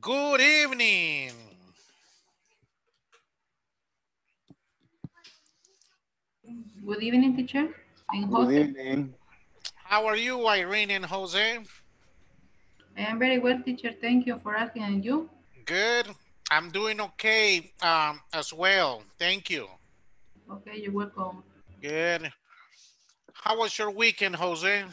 Good evening. Good evening, teacher. And Good Jose. evening. How are you, Irene and Jose? I am very well, teacher. Thank you for asking. And you? Good. I'm doing okay um, as well. Thank you. Okay, you're welcome. Good. How was your weekend, Jose?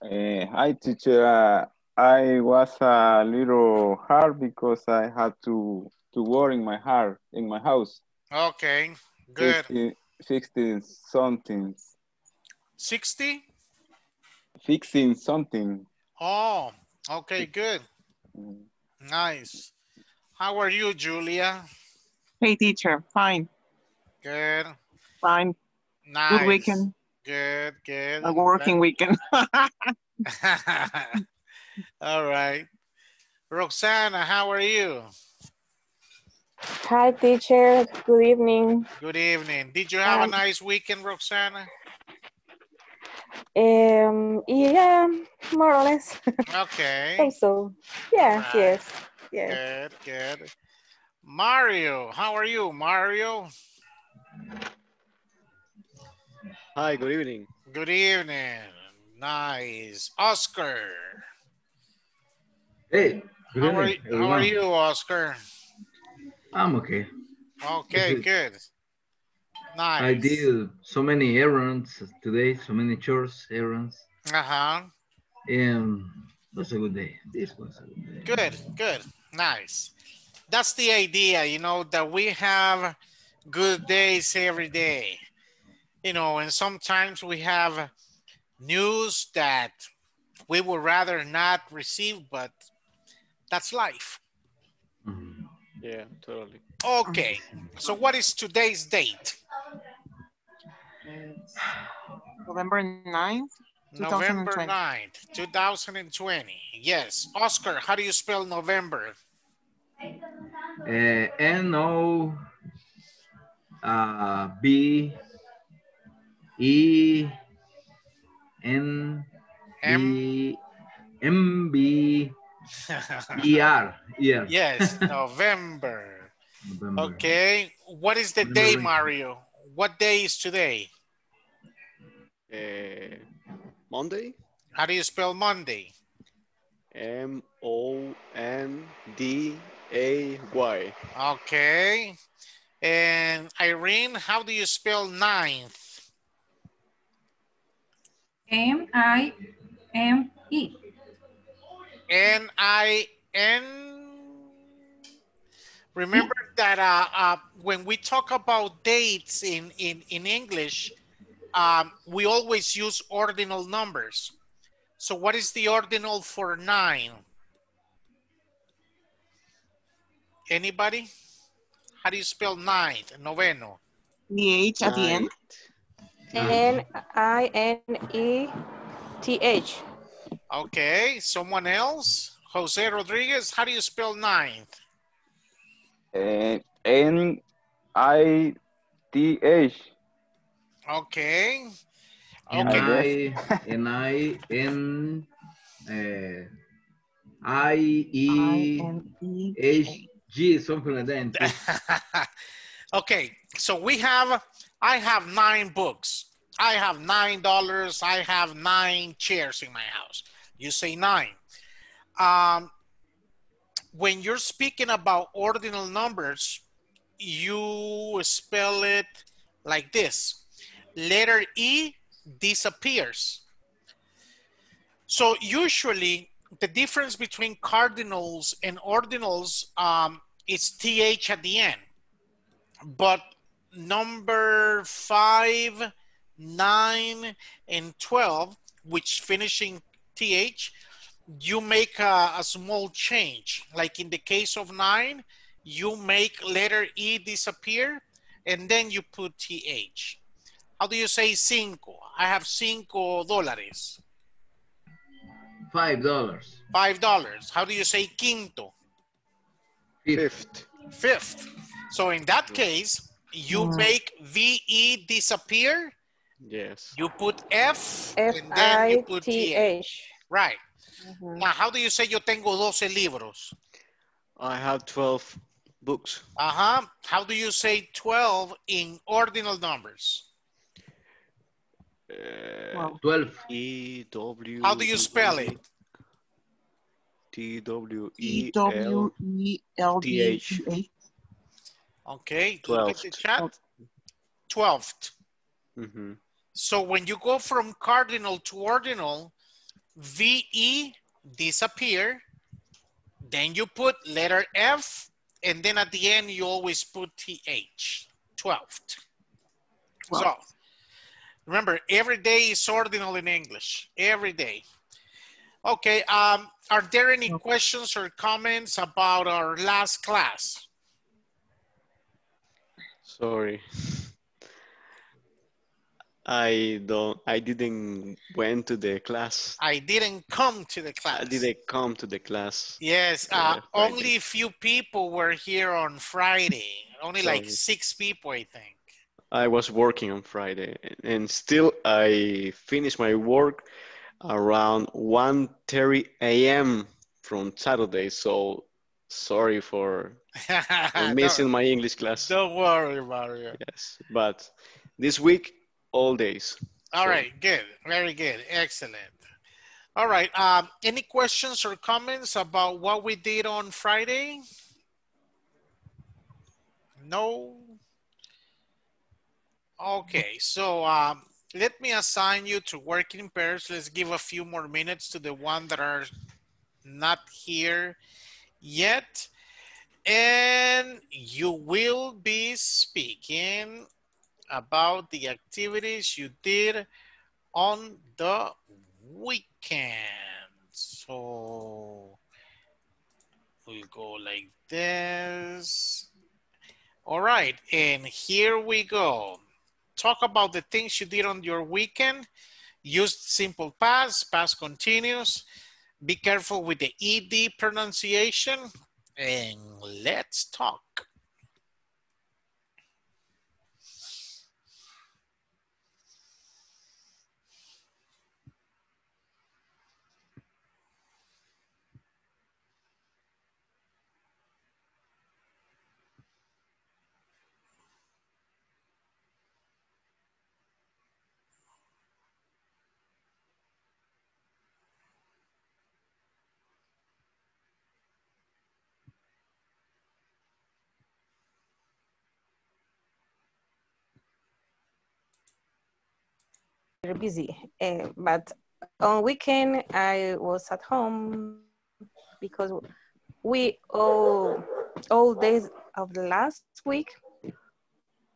Uh, hi, teacher. I was a little hard because I had to to work in my heart in my house. Okay, good. Fixing, fixing something. 60? Fixing something. Oh, okay, good. Mm. Nice. How are you, Julia? Hey, teacher. Fine. Good. Fine. Nice. Good weekend. Good, good. A working weekend. All right. Roxana, how are you? Hi, teacher. Good evening. Good evening. Did you have a Um, nice weekend, Roxana? Um, yeah, more or less. Okay. think so. Yeah, Right. yes, yes. Good, good. Mario, how are you, Mario? Hi, good evening. Good evening. Nice. Oscar, Hey, good how are, you, how are you, Oscar? I'm okay. Okay, Good. good. Nice. I did so many errands today, so many chores, errands, Uh-huh. and it was a good day. This was a good day. Good, good, nice. That's the idea, you know, that we have good days every day. You know, and sometimes we have news that we would rather not receive, but that's life. Mhm. Yeah, totally. Okay, so what is today's date? November 9th, November 2020. 9th, 2020. Yes. Oscar, how do you spell November? Uh, N O uh, B E N M. B M B E R. Yeah. yes, November. November. Okay, what is the November day. Mario? What day is today? Uh, Monday, How do you spell Monday? M O N D A Y. Okay. And Irene, how do you spell ninth? M-I-M-E. N-I-N. Remember that uh, uh, when we talk about dates in, in, in English, um, we always use ordinal numbers. So what is the ordinal for nine? Anybody? How do you spell ninth, noveno? The H at the end. N I N E T H. Okay, someone else? Jose Rodriguez, how do you spell ninth? Uh, N I T H. Okay. N Okay. I N I N uh, I E I-N-E. H G something like that. okay, so we have, I have nine books. I have nine dollars. I have nine chairs in my house. You say nine. Um, when you're speaking about ordinal numbers, you spell it like this. Letter E disappears. So usually the difference between cardinals and ordinals um, is TH at the end. But number five, nine, and 12, which finishing TH, you make a, a small change. Like in the case of nine, you make letter E disappear and then you put TH. How do you say cinco? I have cinco dólares. Five dollars. Five dollars. How do you say quinto? Fifth. Fifth. So in that case, you Mm. make VE disappear, Yes. you put F, F and then you put T TH. H. Right. Mhm. Now, how do you say yo tengo 12 libros? I have 12 books. Uh-huh. How do you say 12 in ordinal numbers? Uh, Wow. 12. E W. How do you spell it? T W E E W L. E L D T-H. H. Okay, look at the Twelfth. chat. 12th. Mm-hmm. So when you go from cardinal to ordinal, VE disappear. Then you put letter F, and then at the end you always put TH, 12th. So remember, every day is ordinal in English, every day. Okay, um, are there any questions or comments about our last class? Sorry. I don't. I didn't went to the class. I didn't come to the class. I didn't come to the class. Yes, uh, only few people were here on Friday. Only like six people, I think. I was working on Friday, and still I finished my work around 1:30 a.m. from Saturday. So sorry for, for missing my English class. don't worry, Mario. Yes, but this week all days. All So- right, good, very good, excellent. All right, um, any questions or comments about what we did on Friday? No. Okay, so um, let me assign you to work in pairs. Let's give a few more minutes to the one that are not here yet. And you will be speaking about the activities you did on the weekend. So we'll go like this. All right, and here we go. Talk about the things you did on your weekend. Use simple past, past continuous. Be careful with the ED pronunciation. And let's talk. Busy. Uh, but on weekend, I was at home because we all all days of the last week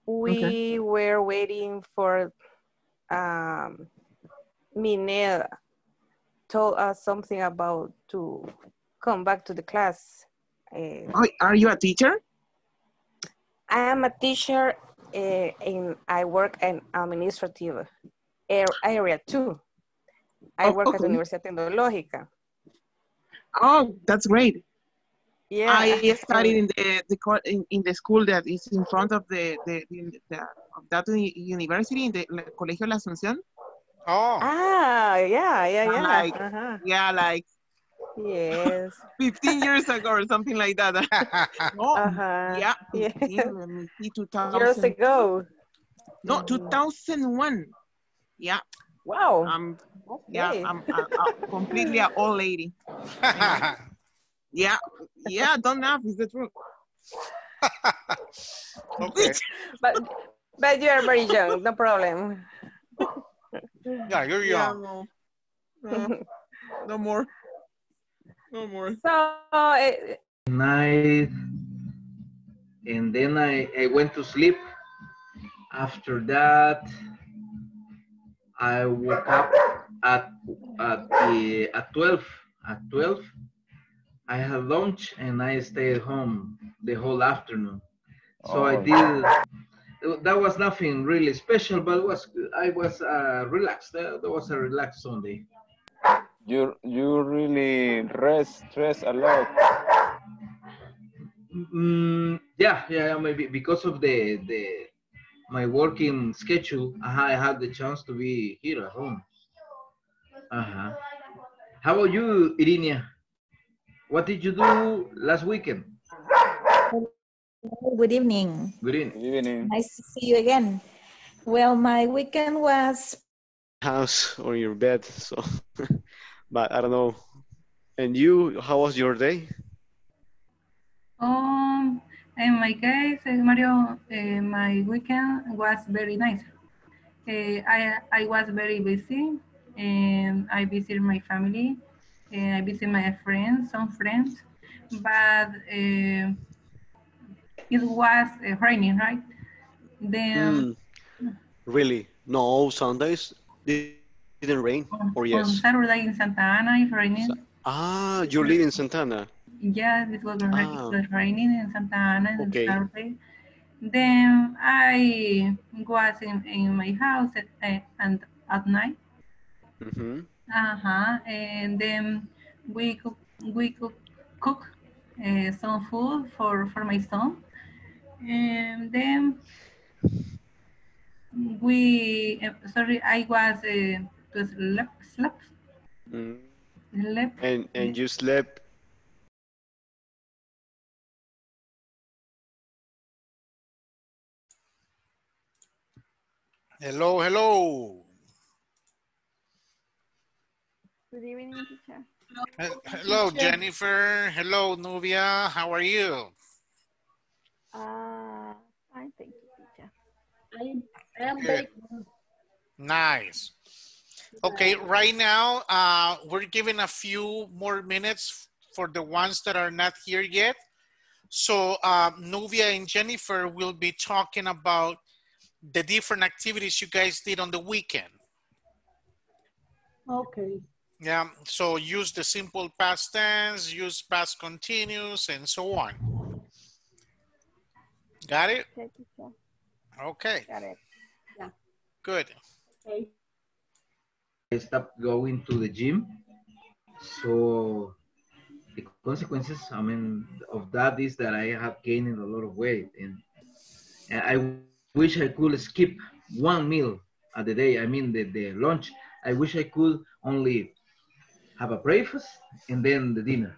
we were waiting for um, Minel told us something about to come back to the class. Uh, Are you a teacher? I am a teacher uh, and I work in administrative area too. I Oh, work at okay. Universidad Tecnológica. Oh, that's great. Yeah. I studied in the, the in, in the school that is in front of the the, the, the of that university in the La- Colegio La Asunción. Oh, Ah, yeah, yeah, yeah. Like- uh-huh. Yeah, like Yes. 15 years ago or something like that. no, Uh-huh. yeah, Yeah. 15, let me see, 2000. Years ago. No, Mhm. 2001. Yeah, Wow. I'm yeah, I'm, I'm, I'm completely an old lady. Yeah, yeah, don't laugh, it's the truth. okay. But but you are very young, no problem. Yeah, you're Yeah, young. no, no, no more. No more. So uh, night and then I, I went to sleep after that i woke up at at the at 12 at 12 i had lunch and i stayed home the whole afternoon so i Oh. did that was nothing really special but it was i was uh, relaxed that, that was a relaxed sunday You you really rest stress a lot. Mm, yeah, yeah, maybe because of the the my working schedule, I had the chance to be here at home. Uh-huh. How about you, Irinia? What did you do last weekend? Good evening. Good evening. Good evening. Nice to see you again. Well, my weekend was House or your bed. So, but I don't know. And you, how was your day? Um, in my case, Mario, uh, my weekend was very nice. Uh, I, I was very busy and I visited my family and I visited my friends, some friends, but uh, it was uh, raining, right? Then Mm, really? No, Sundays di- didn't rain. on, Or on? Saturday in Santa Ana, it raining. Ah, you live in Santa Ana. Yeah, it was, ra- Ah. it was raining in Santa Ana on Okay. Saturday. Then I was in, in my house at, at- and at night. Mm-hmm. Uh-huh. And then we cook, we cook, cook uh, some food for, for my son. And then we, uh, sorry, I was uh, to sleep, sleep, Mm. sleep. And and you slept. Hello, hello. Good evening, teacher. He- Hello, Jennifer. Hello, Nubia. How are you? Uh, fine, thank you, teacher. I am Good. very Nice. Okay, right now, uh, we're giving a few more minutes for the ones that are not here yet. So um, Nubia and Jennifer will be talking about the different activities you guys did on the weekend. okay. Yeah, so use the simple past tense, use past continuous, and so on. Got it? Okay. Okay, Got it. good. Okay. I stopped going to the gym. So the consequences, I mean, of that is that I have gained a lot of weight, and, and I wish I could skip one meal at the day. I mean, the, the lunch. I wish I could only have a breakfast and then the dinner.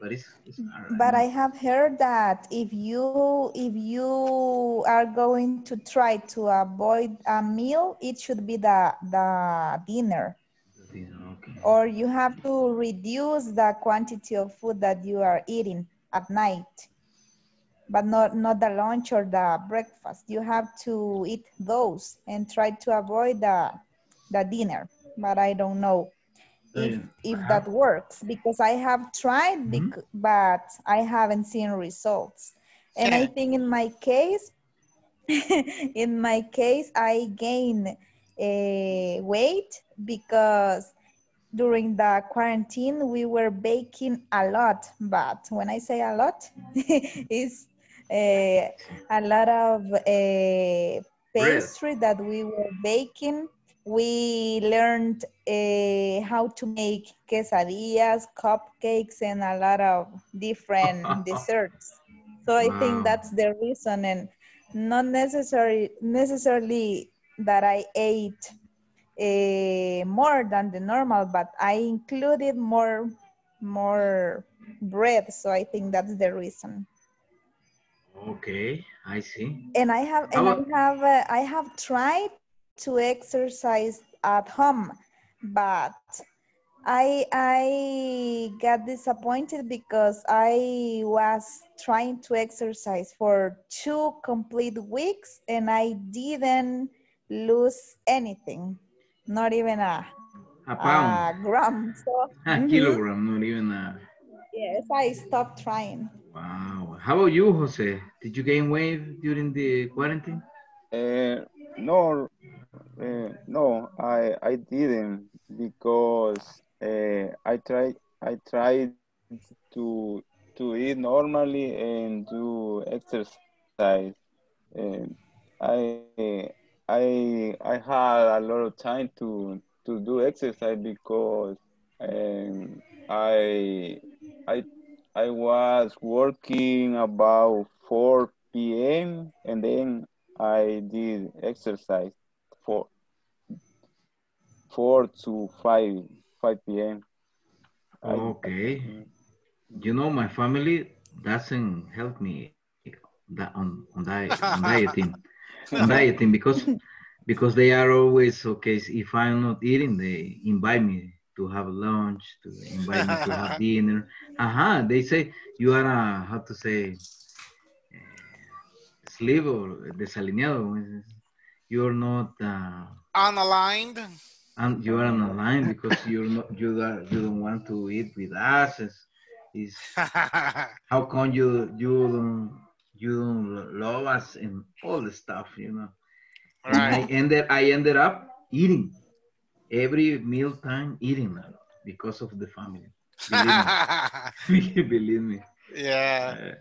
But it's, it's hard. But I have heard that if you if you are going to try to avoid a meal, it should be the the dinner, The dinner, okay. or you have to reduce the quantity of food that you are eating at night, but not not the lunch or the breakfast. You have to eat those and try to avoid the the dinner. But I don't know if if that works because I have tried, Mhm. but I haven't seen results. And I think in my case, in my case, I gain a weight because during the quarantine we were baking a lot. But when I say a lot, it's a, a lot of uh, pastry that we were baking we learned uh, how to make quesadillas, cupcakes, and a lot of different desserts. So I Wow. think that's the reason, and not necessarily necessarily that I ate uh, more than the normal, but I included more more bread. So I think that's the reason. Okay, I see. and I have and I have uh, I have tried to exercise at home, but I I got disappointed because I was trying to exercise for two complete weeks and I didn't lose anything, not even a, A a pound, gram. So a mhm, kilogram, not even a. yes, I stopped trying. Wow. How about you, Jose? Did you gain weight during the quarantine? Uh, no, uh, no, I I didn't because uh, I tried I tried to to eat normally and do exercise. I I I had a lot of time to to do exercise because um, I I I was working about 4 p.m. and then I did exercise for 4 to 5 5 p.m. Okay. Mm. You know, my family doesn't help me that on on, diet, on dieting, on dieting because because they are always okay. If I'm not eating, they invite me to have lunch, to invite me to have dinner. Uh-huh. They say you are a, how to say uh, sleep or desalineado. You're not uh, Unaligned. and you are unaligned because you're not you are you don't want to eat with us. It's, it's how come you you don't you don't love us and all the stuff, you know. And I ended I ended up eating every meal time eating a lot because of the family. Believe me. Believe me. yeah. Uh,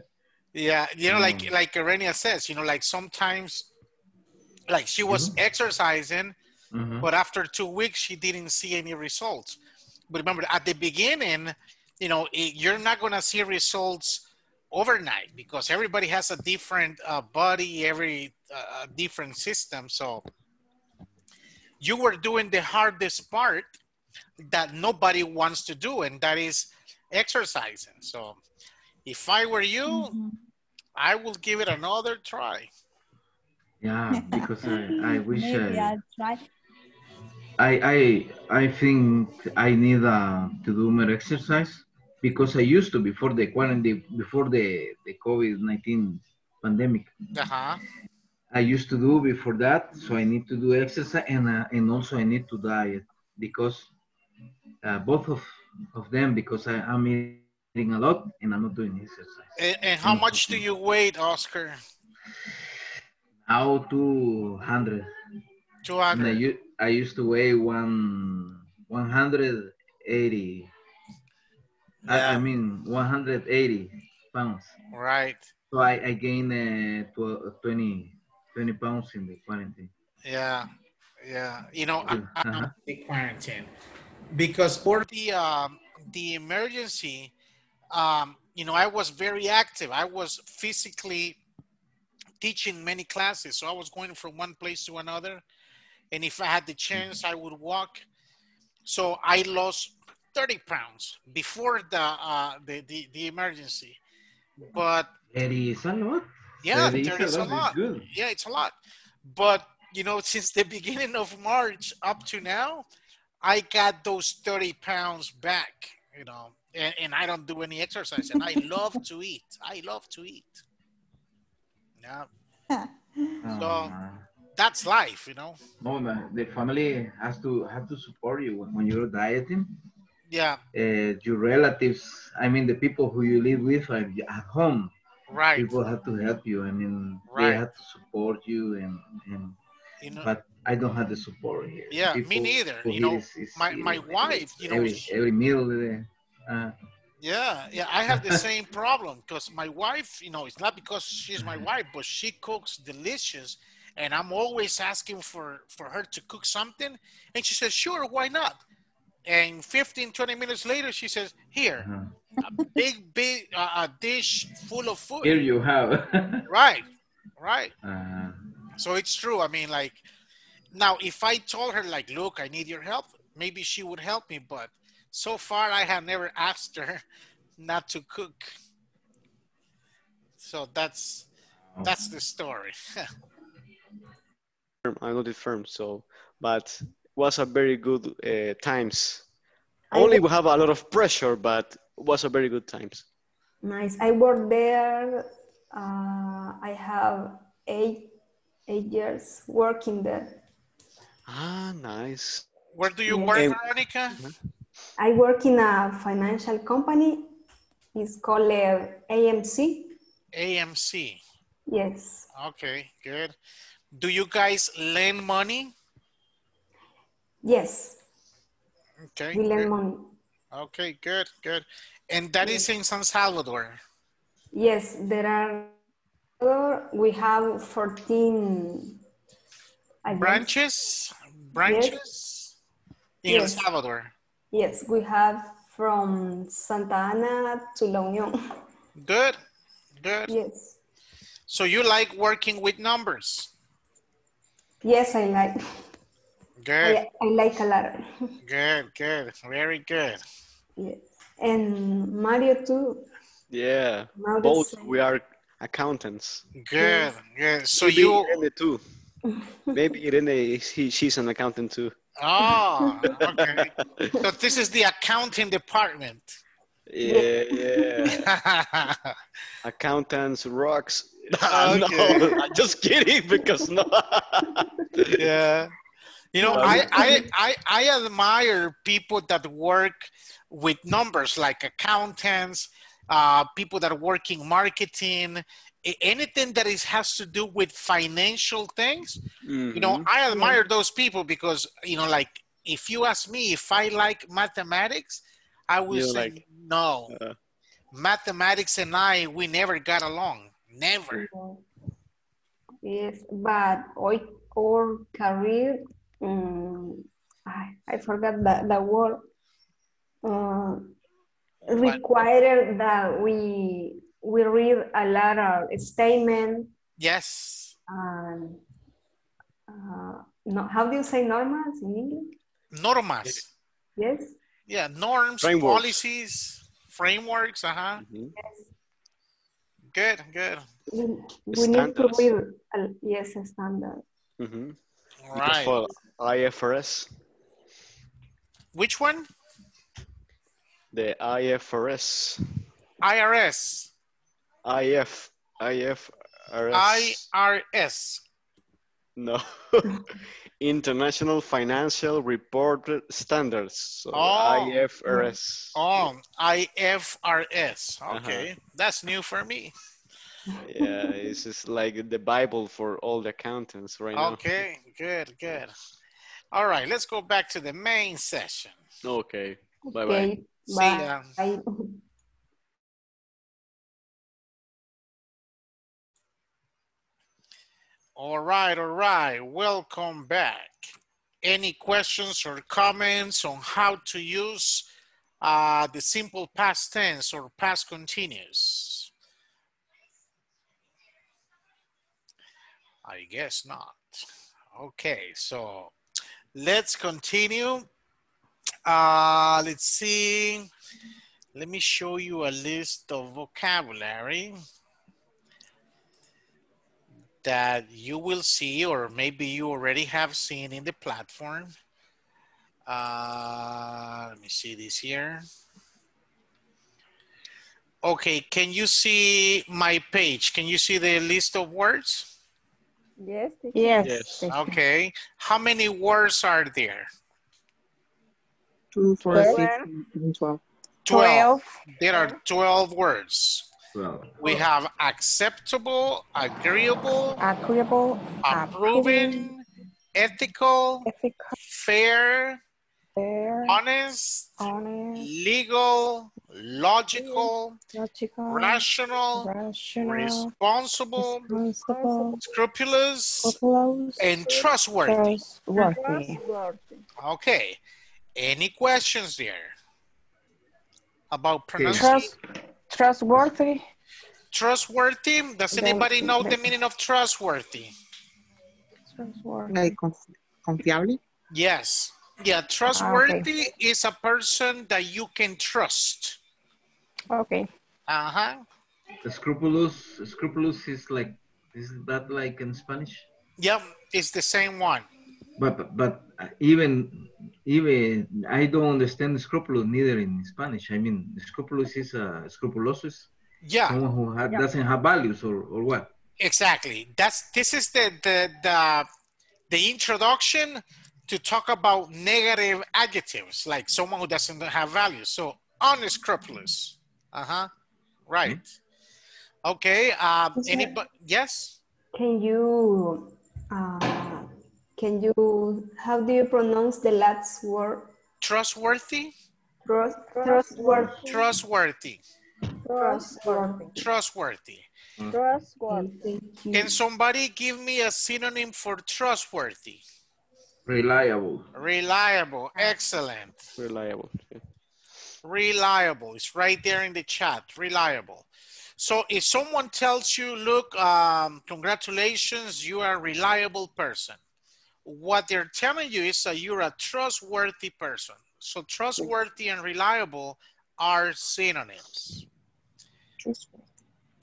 Yeah. You know, like Mm. like Irenia says, you know, like sometimes like she was Mhm. exercising, mhm. but after two weeks she didn't see any results. But remember, at the beginning, you know, it, you're not gonna see results overnight because everybody has a different uh, body, every uh, different system. So you were doing the hardest part that nobody wants to do, and that is exercising. So if I were you, Mhm. I will give it another try. Yeah, because I, I wish Maybe I, I'll try. I I I think I need uh, to do more exercise because I used to before the quarantine before the the COVID nineteen pandemic. Uh-huh. I used to do before that, so I need to do exercise and uh, and also I need to diet because uh, both of of them because I am eating a lot and I'm not doing exercise. And, and how much do you weigh, Oscar? Now two hundred. And I, 200. u- I used to weigh one one hundred eighty. I, I mean one hundred eighty pounds. right. So I, I gained uh, tw- 20, 20 pounds in the quarantine. Yeah, yeah. You know, I, I, Uh-huh. the quarantine because for the um, the emergency, um, you know, I was very active. I was physically teaching many classes, so I was going from one place to another, and if I had the chance, I would walk. So I lost thirty pounds before the uh, the, the the emergency, but 30 is a lot. Yeah, 30 is 30 is a It's lot. good. Yeah, it's a lot. But you know, since the beginning of March up to now, I got those 30 pounds back, you know, and, and I don't do any exercise and I love to eat. I love to eat. Yeah, So- Uh, that's life, you know. no, man, the family has to have to support you when, when you're dieting. Yeah, Uh, your relatives, I mean, the people who you live with at home, right. people have to help you. I mean, Right. they have to support you, and, and You know, but I don't have the support here. Yeah, me neither. You know, is- is- my- my wife, you know, every, every meal. Uh, Yeah, yeah, I have the same problem because my wife, you know, it's not because she's my wife, but she cooks delicious, and I'm always asking for for her to cook something, and she says, "Sure, why not?" And 15, 20 minutes later, she says, "Here, uh-huh. a big, big uh, a dish full of food." Here you have. Right, right. uh, So it's true. I mean, like, now if I told her, like, look, I need your help, maybe she would help me. But so far, I have never asked her not to cook. So that's that's the story. I'm not firm, so but was a very good uh, times. I Only we have a lot of pressure, but was a very good times. Nice. I worked there. Uh, I have eight eight years working there. Ah, nice. Where do you Yes. work, And- Veronica? I work in a financial company. It's called uh, AMC. AMC. Yes. Okay, good. Do you guys lend money? Yes. Okay. We lend good. money. Okay, good, good. And that is in San Salvador. Yes, there are. We have 14 I guess. Branches? Branches? In El Yes. Salvador. Yes, we have from Santa Ana to La Unión. Good, good. Yes. So you like working with numbers? Yes, I like. Good, I, I like a lot. good, good. Very good. yes. And Mario too. Yeah, Now the both same. we are accountants. Good, good. So Maybe you, Irene too. Maybe Irene, he, she's an accountant too. oh, okay. So this is the accounting department. Yeah, yeah. Accountants rocks. no, Okay. I'm just kidding because no. yeah. You know, I, I, I, I admire people that work with numbers like accountants, uh, people that work in marketing, anything that is, has to do with financial things. You know, Mhm. I admire those people because, you know, like if you ask me if I like mathematics, I would You're say like, no. uh, Mathematics and I, we never got along. Never. Yes, but our, our career, um, I, I forgot the, the word, uh, required that we we read a lot of statement Yes. and uh, no, how do you say normals in English? Normas. Yes. Yeah, norms, Frameworks. policies, frameworks. Uh huh. mhm. Good, good. We, we need to Standards. read, uh, yes, a standard. Mhm. All right. IFRS, Which one? the IFRS, IRS. IF, IFRS. IRS. No. International Financial Report Standards. So Oh. IFRS. Oh, IFRS. Uh-huh. Okay, that's new for me. Yeah, it's just like the Bible for all the accountants right now. Okay, good, good. All right, let's go back to the main session. Okay. Bye bye. Okay, See bye. ya. Bye. All right, all right. Welcome back. Any questions or comments on how to use uh, the simple past tense or past continuous? I guess not. Okay, so let's continue. Uh, let's see. Let me show you a list of vocabulary that you will see, or maybe you already have seen in the platform. Uh, let me see this here. Okay, can you see my page? Can you see the list of words? Yes. Yes. Yes. Okay, how many words are there? Two, four, Twelve. six, twelve. 12. There are 12 words. Well, We have acceptable, agreeable, Agreeable, approving, ethical, ethical, fair, fair, honest, honest, legal, logical, logical, rational, rational, responsible, responsible, scrupulous, scrupulous, and trustworthy. trustworthy. Okay. Any questions there about Okay. pronunciation? Trust, trustworthy. Trustworthy? Does anybody know the meaning of trustworthy? Trustworthy. Like confiable. Yes. Yeah, ah, trustworthy is a person that you can trust. Okay. Uh-huh. scrupulous, scrupulous is like, is that like in Spanish? Yep, it's the same one. But but, but even even I don't understand scrupulous neither in Spanish. I mean, scrupulous is uh, scrupulosus, Yeah, someone who ha- doesn't have values or, or what? exactly. That's this is the the the the introduction to talk about negative adjectives, like someone who doesn't have values. So unscrupulous. Uh-huh. Right. Okay. Um anybody yes? Can you, uh, can you, how do you pronounce the last word? Trustworthy? Trust, trustworthy. Trustworthy. Trustworthy. Trustworthy. Okay, thank you. Can somebody give me a synonym for trustworthy? Reliable. Reliable. Excellent. Reliable. Reliable. It's right there in the chat. Reliable. So if someone tells you, look, um, congratulations, you are a reliable person. What they're telling you is that you're a trustworthy person. So trustworthy and reliable are synonyms.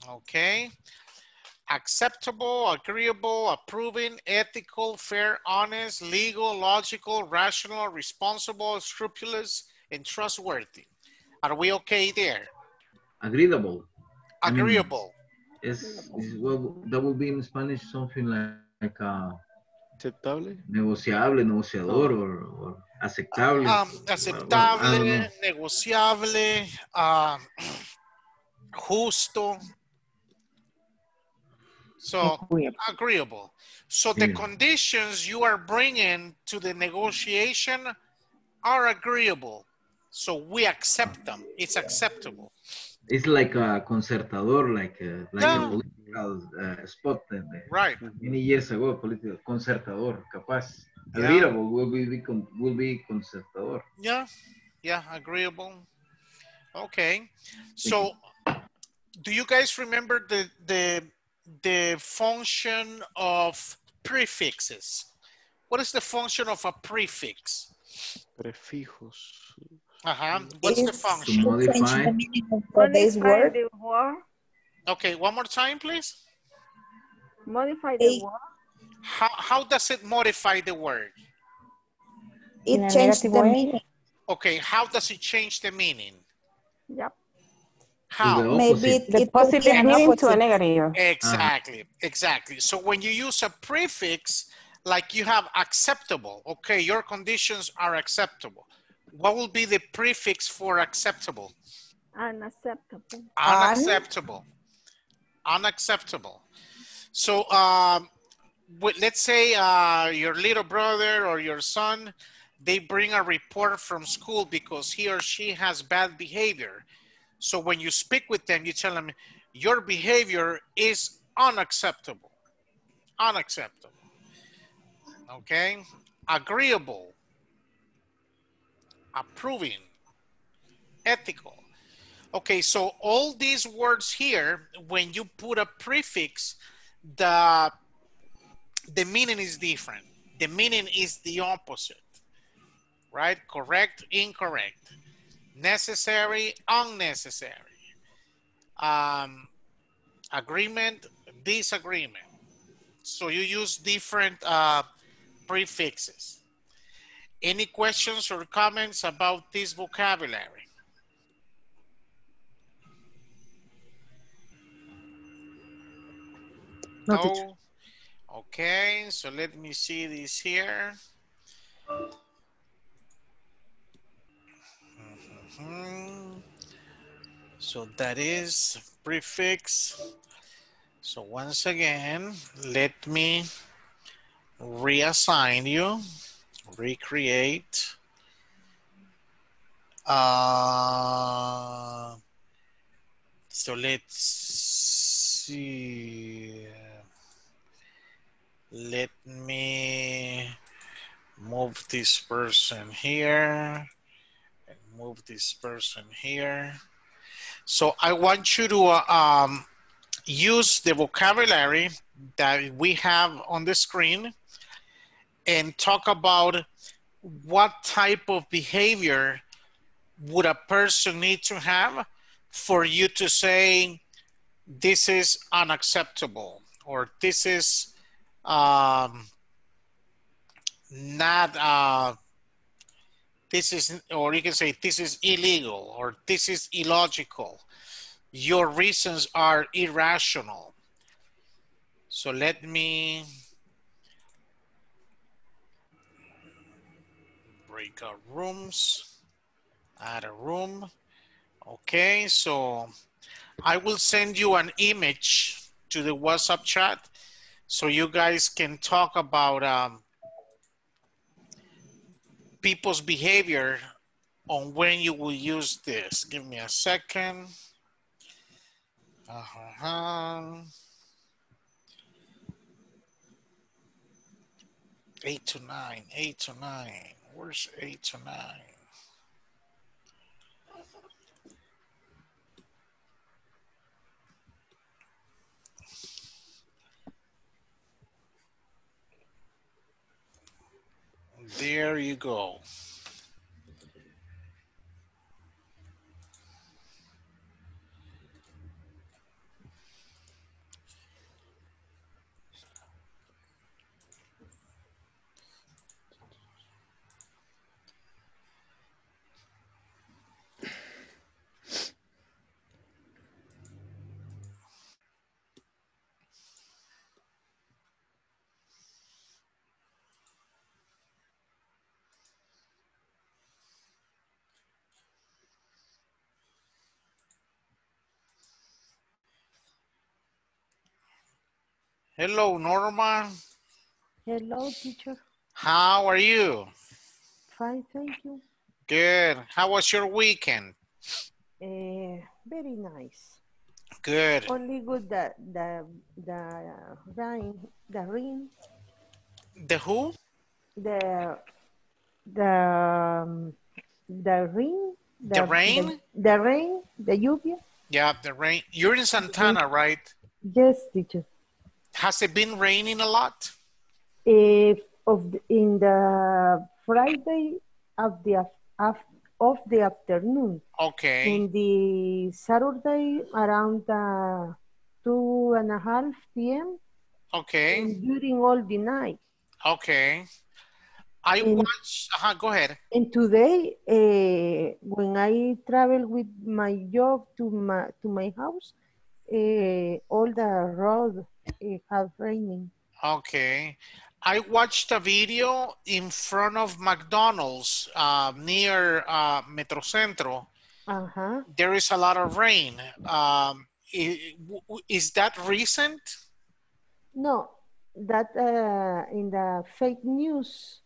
Okay. acceptable, agreeable, approving, ethical, fair, honest, legal, logical, rational, responsible, scrupulous, and trustworthy. Are we okay there? Agreeable. I mean, Agreeable. Is, is well, that would be in Spanish something like, like uh, Aceptable. negociable, negociador, or, or aceptable. Um, Well, I don't aceptable, negociable, um, justo. So Agreeable. agreeable. So the Agreeable. conditions you are bringing to the negotiation are agreeable. So we accept them. It's acceptable. It's like a concertador, like a, like Yeah. a political uh, spot uh, Right. many years ago, political concertador, capaz. Yeah. Agreeable will be, be con- will be concertador. Yeah. Yeah. Agreeable. Okay. So do you guys remember the the the function of prefixes? What is the function of a prefix? Prefijos. Uh-huh. What's the function? To modify. change the meaning of this Modify word. the word. Okay, one more time, please. Modify the Hey. word. How, how does it modify the word? It a changed the way? meaning. Okay, how does it change the meaning? Yep. How? the Maybe opposite. it, The it could positive an meaning to a negative. Exactly, exactly. So when you use a prefix, like you have acceptable, okay, your conditions are acceptable. What will be the prefix for acceptable? Unacceptable. Un- Unacceptable. Unacceptable. So um, let's say uh, your little brother or your son, they bring a report from school because he or she has bad behavior. So when you speak with them, you tell them your behavior is unacceptable. Unacceptable. Okay. Agreeable. Approving. Ethical. Okay, so all these words here, when you put a prefix, the, the meaning is different. The meaning is the opposite, right? Correct, incorrect, necessary, unnecessary, um, agreement, disagreement. So you use different uh, prefixes. Any questions or comments about this vocabulary? No. No. Okay, so let me see this here. Mhm. So that is prefix. So once again, let me reassign you, recreate. Uh, so let's see. Let me move this person here and move this person here. So I want you to uh, um, use the vocabulary that we have on the screen and talk about what type of behavior would a person need to have for you to say this is unacceptable or this is um, not uh, this is or you can say this is illegal or this is illogical. Your reasons are irrational. So let me break out rooms add a room okay so i will send you an image to the whatsapp chat so you guys can talk about um, people's behavior on when you will use this. Give me a second. Uh-huh. Eight to nine, eight to nine. Where's eight to nine? There you go. Hello, Norma. Hello, teacher. How are you? Fine, thank you. Good. How was your weekend? Uh, very nice. Good. Only good that the the rain, the rain, The who? the the um, the rain, The rain? the, the rain, the lluvia. Yeah, the rain. You're in Santa Ana, right? Yes, teacher. Has it been raining a lot? Uh, of the, in the Friday of the af- of the afternoon. Okay. In the Saturday around uh, two and a half p.m. Okay. and during all the night. Okay. I In- watched, uh go ahead. And today, uh, when I travel with my job to my to my house, uh, all the road uh, have raining. Okay. I watched a video in front of McDonald's uh, near uh, Metrocentro. Uh-huh. There is a lot of rain. Um, i- w- is that recent? No, that uh, in the fake news,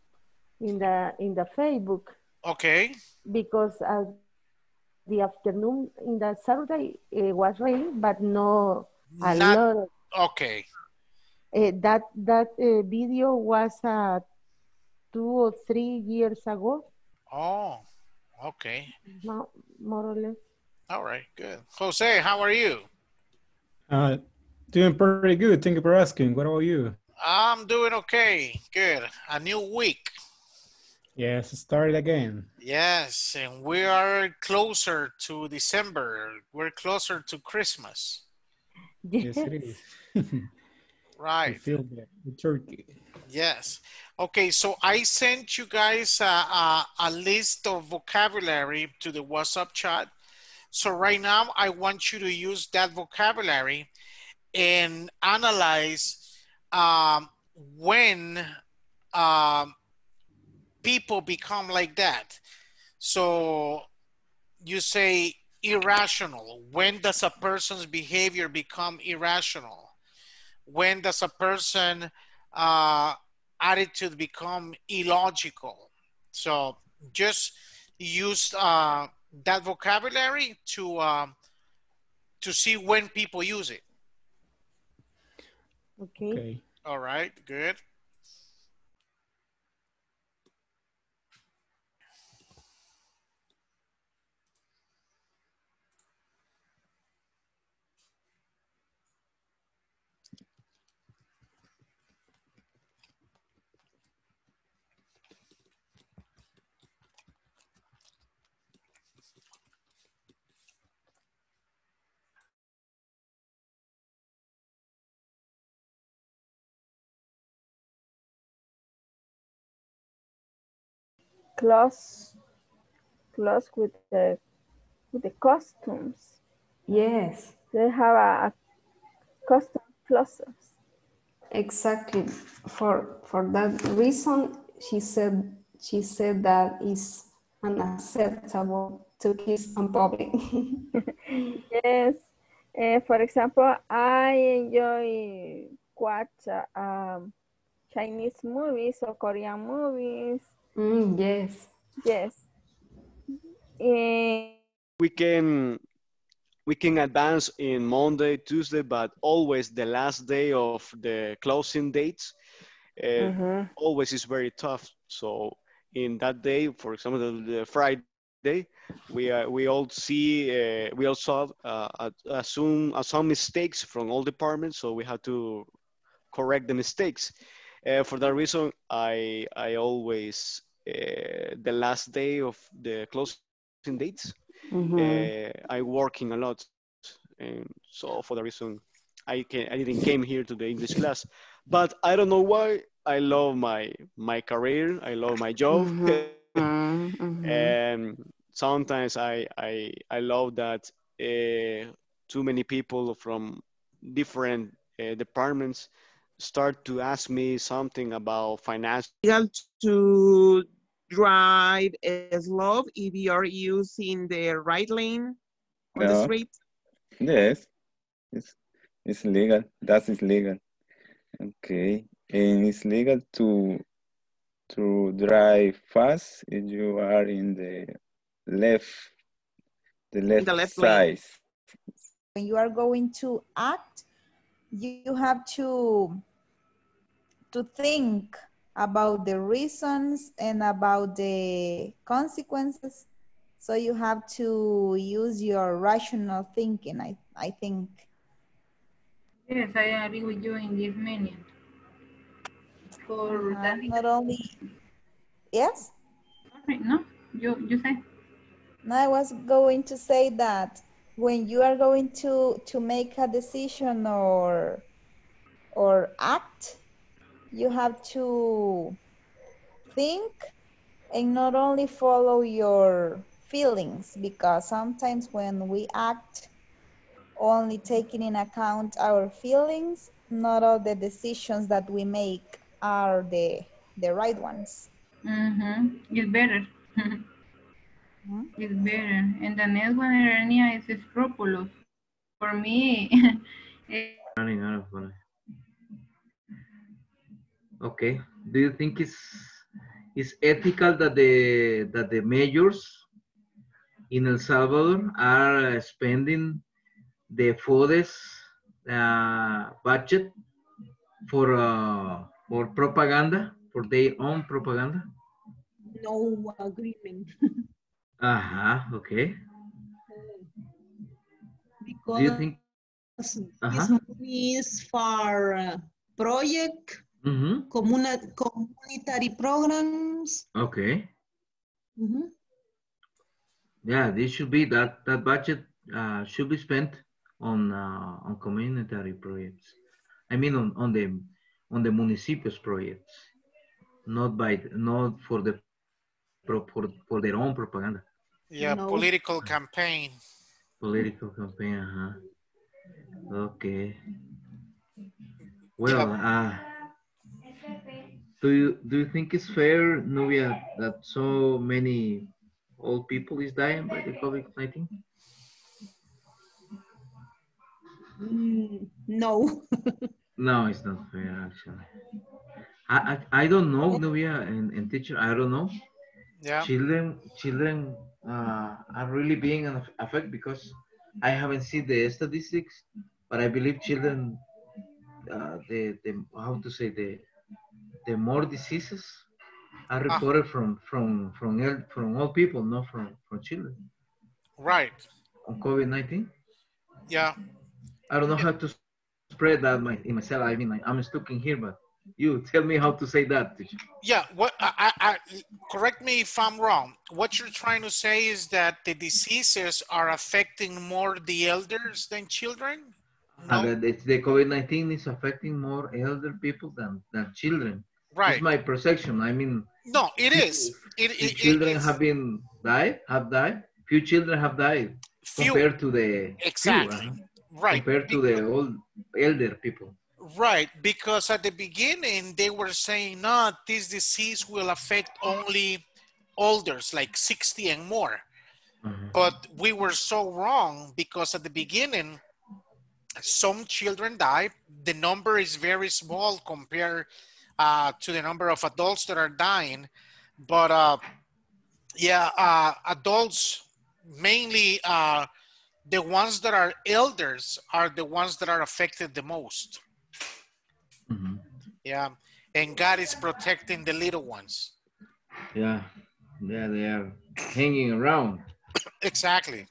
in the in the Facebook, Okay. because uh, the afternoon in the Saturday it was raining, but no a Not- lot. Of, Okay. uh, that that uh, video was uh, two or three years ago, Oh, okay. mo- more or less. All right, good. Jose, how are you? Uh, doing pretty good. Thank you for asking. What about you? I'm doing okay. Good. A new week. Yes, it started again. Yes, and we are closer to December. We're closer to Christmas. Yes, it is. I Right. feel that. The turkey. Yes. Okay, so I sent you guys a, a, a list of vocabulary to the WhatsApp chat. So right now, I want you to use that vocabulary and analyze um, when um, people become like that. So you say irrational. When does a person's behavior become irrational? When does a person uh, attitude become illogical? So just use uh, that vocabulary to um, to see when people use it. Okay. Okay. All right, good. Close, close with the with the costumes. Yes, They have a, a custom exactly. For for that reason, she said she said that is unacceptable to kiss in public. Yes. Uh, for example, I enjoy watch uh, um, Chinese movies or Korean movies. Mm, yes. Yes. Eh, we can we can advance in Monday, Tuesday, but always the last day of the closing dates uh, mhm. always is very tough. So in that day, for example, the, the Friday, we uh, we all see uh, we all saw uh, assume uh, some mistakes from all departments, so we have to correct the mistakes. Uh, for that reason, I I always uh, the last day of the closing dates. Mhm. uh, I working a lot, and so for the reason I can I didn't came here to the English class, but I don't know why. I love my my career, I love my job, Mhm, mhm. and sometimes I I I love that uh, too many people from different uh, departments start to ask me something about finance. legal to drive slow if you're using the right lane on the street? Yes, it's it's legal. That is legal. Okay. And it's legal to to drive fast if you are in the left the left, the left lane. side. When you are going to act, you have to to think about the reasons and about the consequences. So you have to use your rational thinking, I, I think. Yes, I agree with you in this meaning. For Uh, not only, yes? no, you, you say? No, I was going to say that when you are going to to make a decision or or act, you have to think and not only follow your feelings because sometimes when we act only taking in account our feelings, not all the decisions that we make are the the right ones. Mm-hmm. It's better. It's better. And the next one, Erenia, is scrupulous. For me, eh, Running out of money. Okay. Do you think it's it's ethical that the that the mayors in El Salvador are spending the FODES uh, budget for uh, for propaganda for their own propaganda? No agreement. Uh-huh. Okay. because Do you think? this Uh-huh. money is for uh, project, Mm-hmm. communi- community programs. Okay. Mm -hmm. Yeah, this should be that that budget uh, should be spent on uh, on community projects. I mean on on the on the municipios projects, not by not for the pro- for for their own propaganda, Yeah, No. political campaign. political campaign. Uh-huh. Okay. Well, uh, do you do you think it's fair, Nubia, that so many old people is dying by the COVID nineteen? Mm, no. No, it's not fair actually. I I, I don't know, Nubia and, and teacher. I don't know. Yeah. Children children uh, are really being aff- affected because I haven't seen the statistics, but I believe children uh, the the how to say the the more diseases are Ah. reported from from from el- from all people, not from from children Right. on COVID nineteen. Yeah. I don't know how to spread that my, in myself. I mean, I, I'm stuck in here, but you tell me how to say that. Yeah. What? I, I, correct me if I'm wrong. What you're trying to say is that the diseases are affecting more the elders than children. Uh, that the COVID-19 is affecting more elder people than, than children. Right. It's my perception. I mean, No, it is. It, it, it children is. have been died, have died. Few children have died Few- compared to the few, Exactly. uh-huh, Right. compared to the old elder people. Right, because at the beginning they were saying, no, this disease will affect only olders, like 60 and more. Uh-huh. But we were so wrong because at the beginning, some children die. The number is very small compared uh, to the number of adults that are dying. But uh, yeah, uh, adults mainly uh, the ones that are elders are the ones that are affected the most. Mhm. Yeah, and God is protecting the little ones. Yeah, yeah, they are hanging around. Exactly,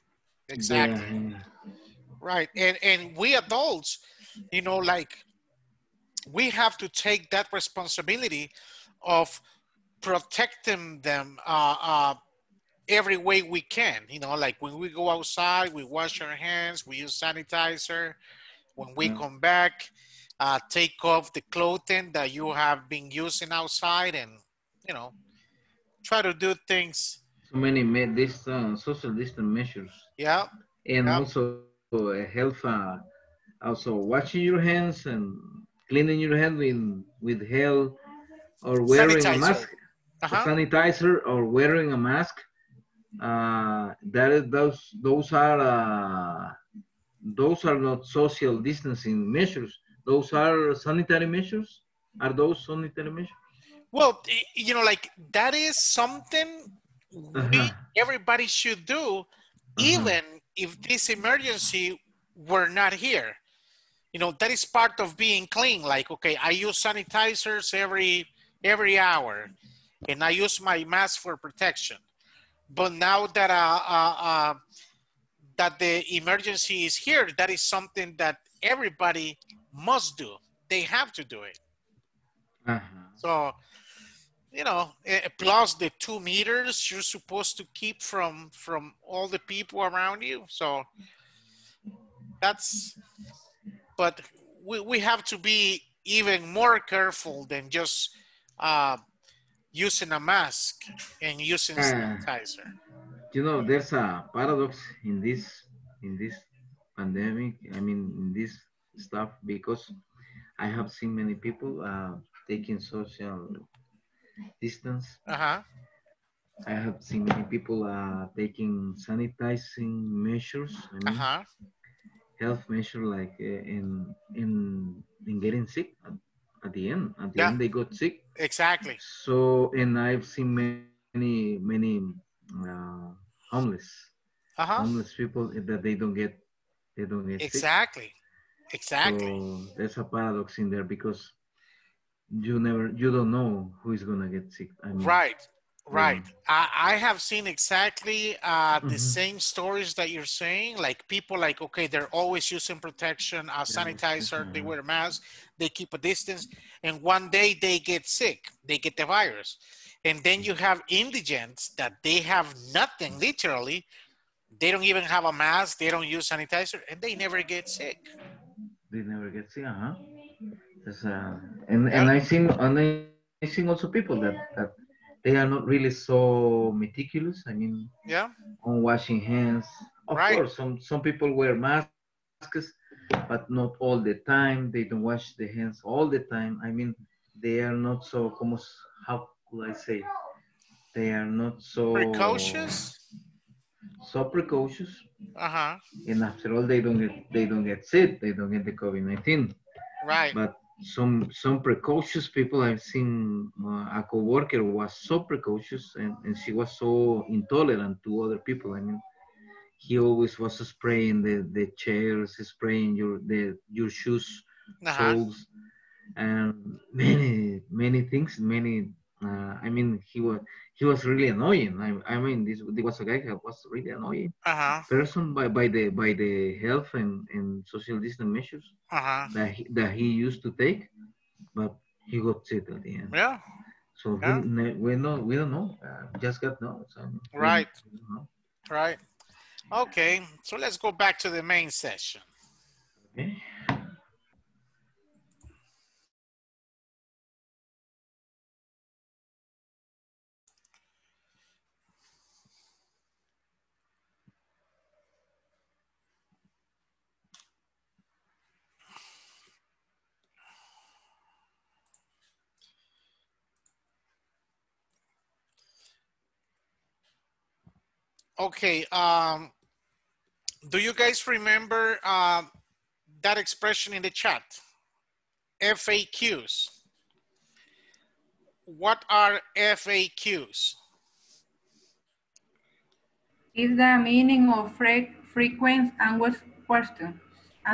exactly. hanging- Right, and and we adults, you know, like we have to take that responsibility of protecting them uh, uh, every way we can. You know, like when we go outside, we wash our hands, we use sanitizer. When we Yeah. come back, uh, take off the clothing that you have been using outside, and you know, try to do things. So many me- this uh, social distance measures. Yeah, and Yeah. also uh, health uh, also washing your hands and cleaning your hand with with gel or wearing a Sanitizer. mask Uh-huh. sanitizer or wearing a mask uh, that is those those are uh, those are not social distancing measures those are sanitary measures? Are those sanitary measures? Well, you know, like that is something Uh-huh. everybody should do, even if this emergency were not here. You know, that is part of being clean. Like, okay, I use sanitizers every every hour, and I use my mask for protection. But now that uh, uh, uh, that the emergency is here, that is something that everybody must do. They have to do it. Uh-huh. So, you know, plus the two meters you're supposed to keep from from all the people around you. So that's, but we, we have to be even more careful than just uh, using a mask and using Ah. sanitizer. You know, there's a paradox in this in this pandemic. I mean, in this stuff because I have seen many people uh, taking social distance. Uh-huh. I have seen many people uh, taking sanitizing measures. I mean, Uh-huh. health measure like uh, in in in getting sick at, at the end. At the Yeah. end, they got sick. Exactly. So, and I've seen many many uh, homeless Uh-huh. homeless people that they don't get they don't get sick. Exactly. Exactly. So there's a paradox in there because you never you don't know who is gonna get sick. I mean, Right, right. I, I have seen exactly uh, the Mhm. same stories that you're saying. Like people, like okay, they're always using protection, uh, sanitizer, they wear a mask, they keep a distance, and one day they get sick, they get the virus, and then you have indigents that they have nothing, literally. They don't even have a mask, they don't use sanitizer, and they never get sick. They never get sick. There's, uh, and and I seen and I seen also people that that they are not really so meticulous. I mean, Yeah. on washing hands. Of Right. course, some some people wear masks, but not all the time. They don't wash their hands all the time. I mean, they are not so como how could I say? They are not so Precocious? So precocious, Uh-huh. and after all, they don't get they don't get sick. They don't get the COVID nineteen. Right. But some some precocious people I've seen. Uh, a coworker was so precocious, and, and she was so intolerant to other people. I mean, he always was spraying the, the chairs, spraying your the your shoes, Uh-huh. soles, and many many things. Many. I mean, he was he was really annoying. I, I mean, this, this was a guy who was really annoying Uh-huh. person by, by the by the health and, and social distance measures Uh-huh. that he, that he used to take, but he got sick at the end. Yeah. So Yeah. we, we know we don't know. Uh, just got no. So, Right. know. Right. Okay, so let's go back to the main session. Okay. Okay, um, do you guys remember um, that expression in the chat? FAQs. What are FAQs? Is the meaning of fre frequent answer question?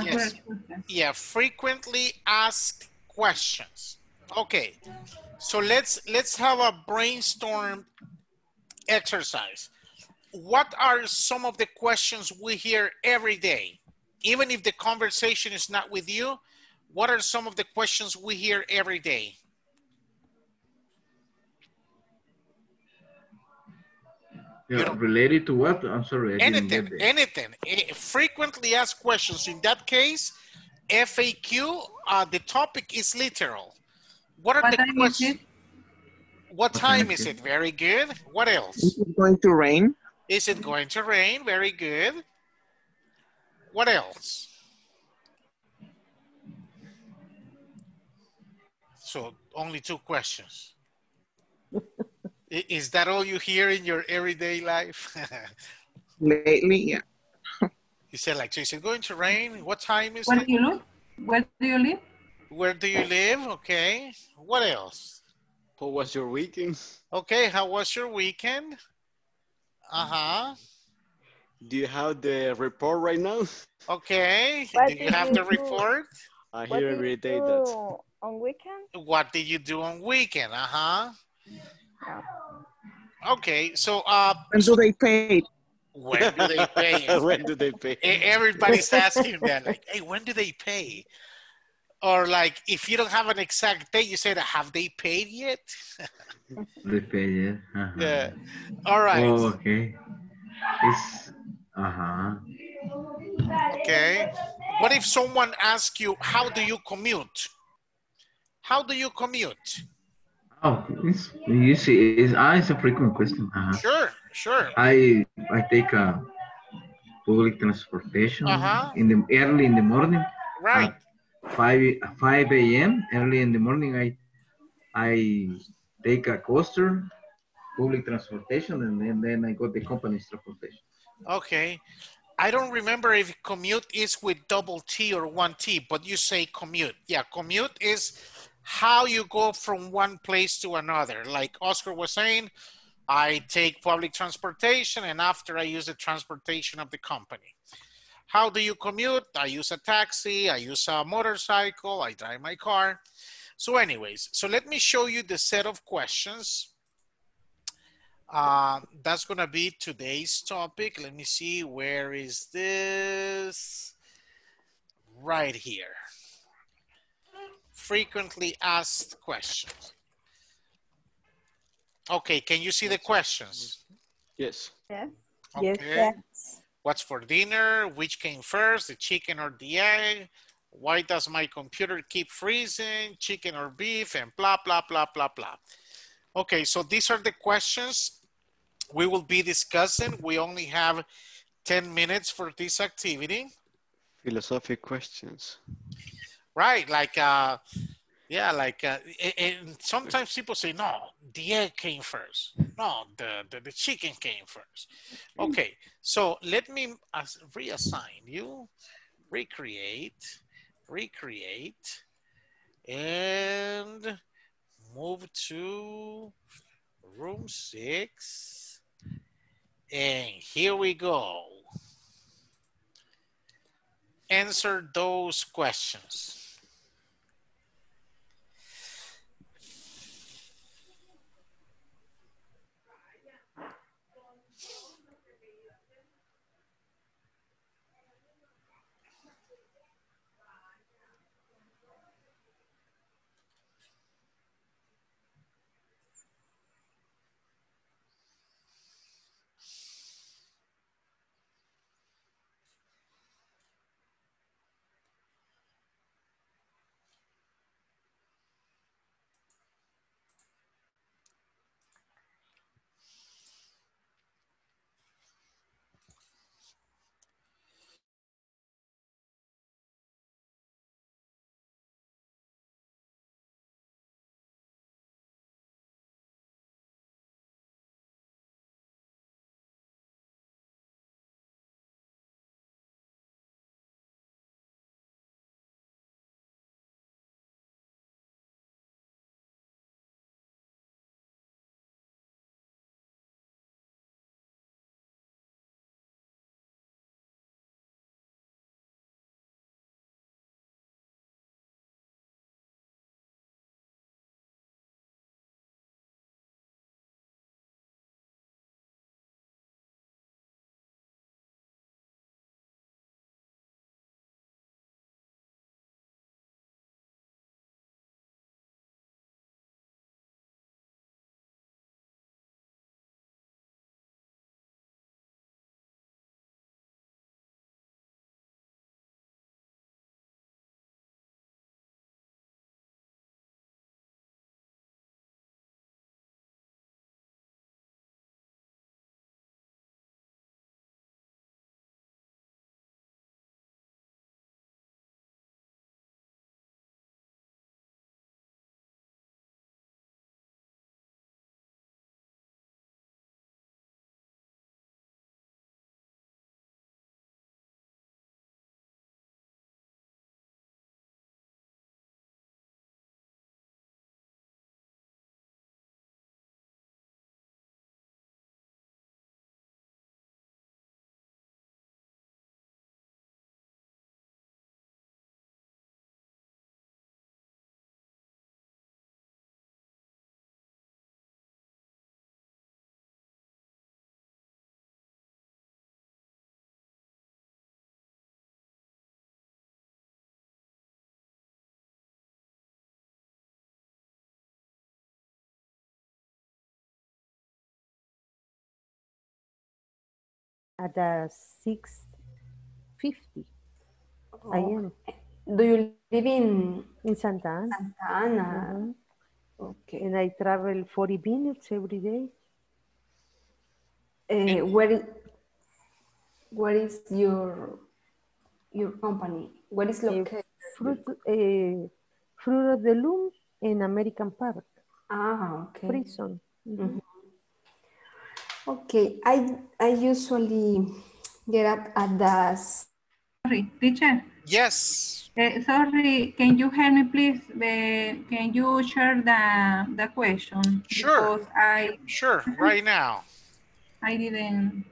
Yes. question. Yeah, frequently asked questions. Okay, so let's let's have a brainstorm exercise. What are some of the questions we hear every day? Even if the conversation is not with you, what are some of the questions we hear every day? Yeah, related to what? I'm sorry, I Anything, anything. Eh, Frequently asked questions. In that case, FAQ, uh, the topic is literal. What are What the time is questions? it? What time time is is it? it? Very good. What else? Is it going to rain? Is it going to rain? Very good. What else? So only two questions. Is that all you hear in your everyday life? Lately, yeah. you said like, so is it going to rain? What time is Where it? do you live? Where do you live? Where do you live? Okay. What else? How was your weekend? Okay, how was your weekend? Uh-huh. Do you have the report right now? Okay. What do you did have you the do? report? I hear did every that. on weekend? What did you do on weekend? Uh-huh. Yeah. Okay, so uh When do they pay? when do they pay? when do they pay? Everybody's asking that, like, hey, when do they pay? Or like, if you don't have an exact date, you say, have they paid yet? They pay, yeah. Uh-huh. Yeah. All right. Oh, okay. It's, uh-huh. Okay. What if someone asks you, how do you commute? How do you commute? Oh, it's, you see, it's, ah, it's a frequent question. Uh-huh. Sure, sure. I I take a public transportation Uh-huh. in the early in the morning. Right. At five five a.m. early in the morning. I I take a coaster, public transportation, and then, then I got the company's transportation. Okay. I don't remember if commute is with double T or one T, but you say commute. Yeah, commute is how you go from one place to another. Like Oscar was saying, I take public transportation and after I use the transportation of the company. How do you commute? I use a taxi, I use a motorcycle, I drive my car. So anyways, so let me show you the set of questions uh, that's gonna be today's topic. Let me see, where is this? Right here. Frequently asked questions. Okay, can you see the questions? Yes. Yes. Yes. What's for dinner? Which came first, the chicken or the egg? Why does my computer keep freezing? Chicken or beef? And blah, blah, blah, blah, blah. Okay, so these are the questions we will be discussing. We only have 10 minutes for this activity. Philosophic questions. Right, like, uh, yeah, like, uh, and sometimes people say, no, the egg came first. No, the, the, the chicken came first. Okay, so let me reassign you, recreate, recreate, and move to room six. And here we go. Answer those questions. At the 6.50 a.m. Do you live in in Santa Ana. Santa Ana? Mhm. Okay. And I travel 40 minutes every day. Uh, where is where is your your company? Where is located? Fruit, uh, Fruit of the Loom in American Park, Ah, okay. prison. Mhm. Okay, I I usually get up at the Sorry, teacher. Yes. Eh, sorry, can you help me please? Eh, can you share the the question? Sure. Because I Sure, right now. I didn't.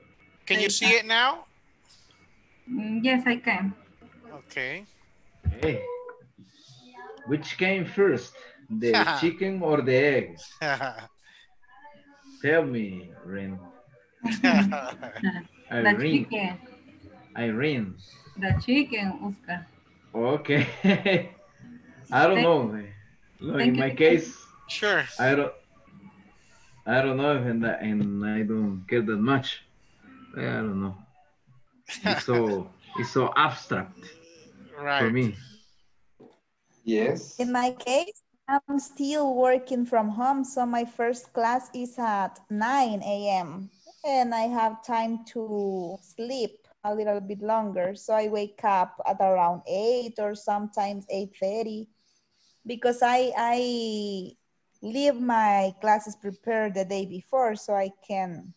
Can you see it now? Mm, Yes, I can. Okay. Hey, which came first, the chicken or the egg? Tell me, Ren. The Irene. chicken. Irene. The chicken, Oscar. Okay. I don't Thank- know. Look, thank in my case, Sure. I don't. I don't know, and I, and I don't care that much. I don't know. It's so it's so abstract for me. Yes. In my case, I'm still working from home, so my first class is at 9 a.m. and I have time to sleep a little bit longer. So I wake up at around 8 or sometimes 8.30 because I, I leave my classes prepared the day before so I can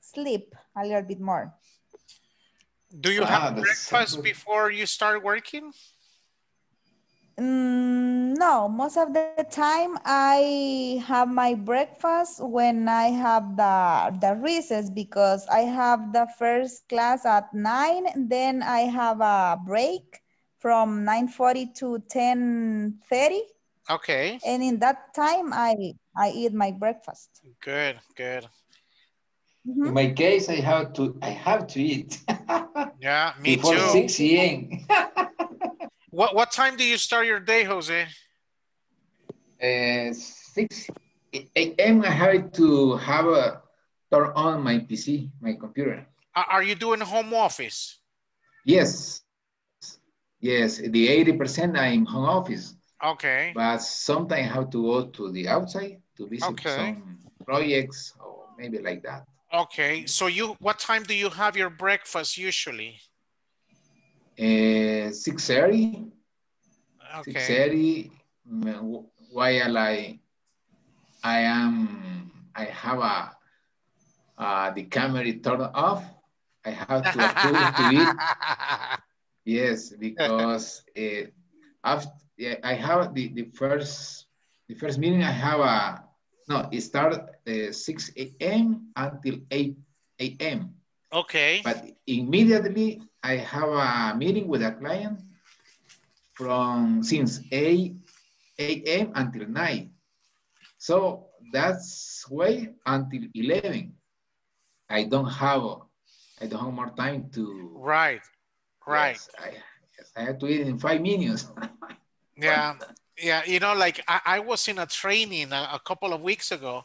sleep a little bit more. Do you Ah, have that's so breakfast good. before you start working? Mm, no, most of the time I have my breakfast when I have the the recess because I have the first class at nine, then I have a break from 9:40 to 10:30, Okay. and in that time I I eat my breakfast. Good, good. Mhm. In my case, I have to I have to eat Yeah, me before too. 6 a.m. What what time do you start your day, Jose? Uh, 6 a.m. I have to have a turn on my PC, my computer. Are you doing home office? Yes. Yes, the 80% I'm home office, Okay. but sometimes I have to go to the outside to visit Okay. some projects or maybe like that. Okay. So you what time do you have your breakfast usually? Uh, 6.30, Okay. 6.30, mm, while I, I am, I have a, uh, the camera turned off, I have to approve to. Yes, because uh, after yeah, I have the, the first the first meeting I have a no it start uh, 6 a.m. until 8 a.m. Okay. But immediately I have a meeting with a client from since 8 8 a.m. until 9. So that's way until 11. I don't have I don't have more time to Right. Right. Yes, I, yes, I have to eat in five minutes. Yeah, yeah. You know, like I, I was in a training a, a couple of weeks ago,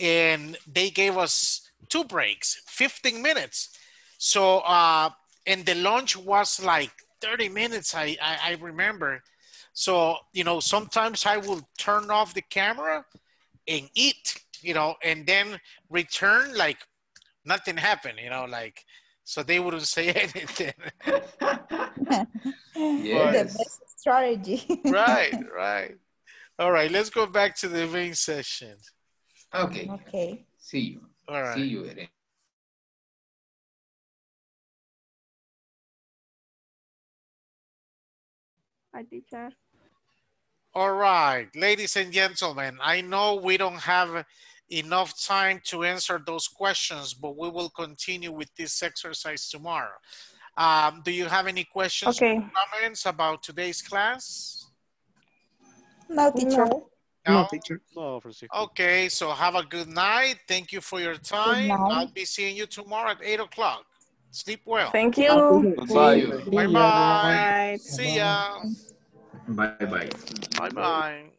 and they gave us two breaks, 15 minutes. So, uh, and the lunch was like 30 minutes. I, I, I remember. So, you know, sometimes I will turn off the camera and eat, you know, and then return like nothing happened, you know, like, so they wouldn't say anything. The Yes. best strategy. right, right. All right, let's go back to the main session. Okay. Okay. See you. All right. See you, Eren. Hi, teacher. All right, ladies and gentlemen, I know we don't have enough time to answer those questions, but we will continue with this exercise tomorrow. Um, do you have any questions Okay. or comments about today's class? No, teacher. No? teacher. No, Francisco. Okay, so have a good night. Thank you for your time. I'll be seeing you tomorrow at 8 o'clock. Sleep well. Thank you. Bye-bye. Bye. See ya. Bye bye. Bye-bye.